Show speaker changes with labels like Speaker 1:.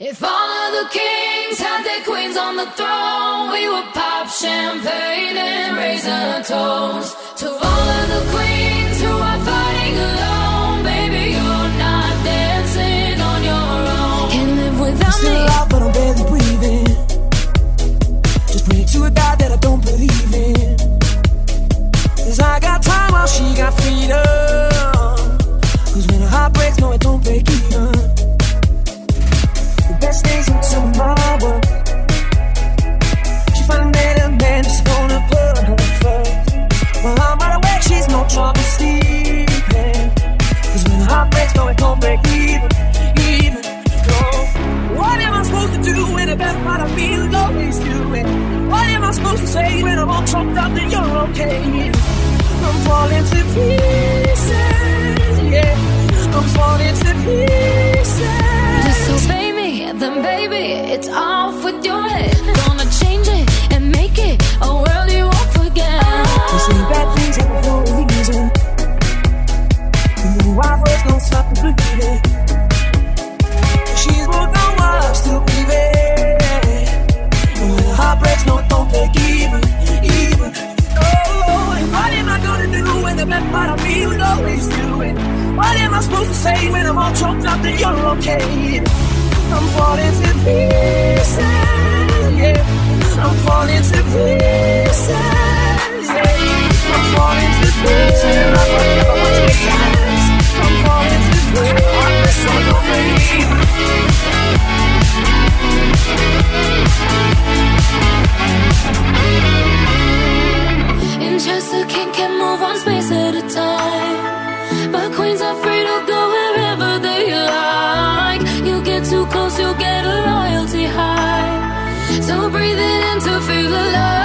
Speaker 1: If all of the kings had their queens on the throne, we would pop champagne and raise a toast to all of the queens who are fighting alone. Baby, you're not dancing on your own. Can't live without me.
Speaker 2: Heart no, don't even. Even. What am I supposed to do when the best part of me is always you? And what am I supposed to say when I'm all up that you're okay? I'm falling to pieces, yeah. I'm falling to pieces.
Speaker 1: Disobey me, then baby, it's off with your head. Gonna change it and make it a world
Speaker 2: She's heart breaks, no, don't break even. Oh, what am I gonna do when the best part of me would always do it? What am I supposed to say when I'm all choked up that you're okay? I'm falling to pieces,
Speaker 1: So breathe it in to feel alive.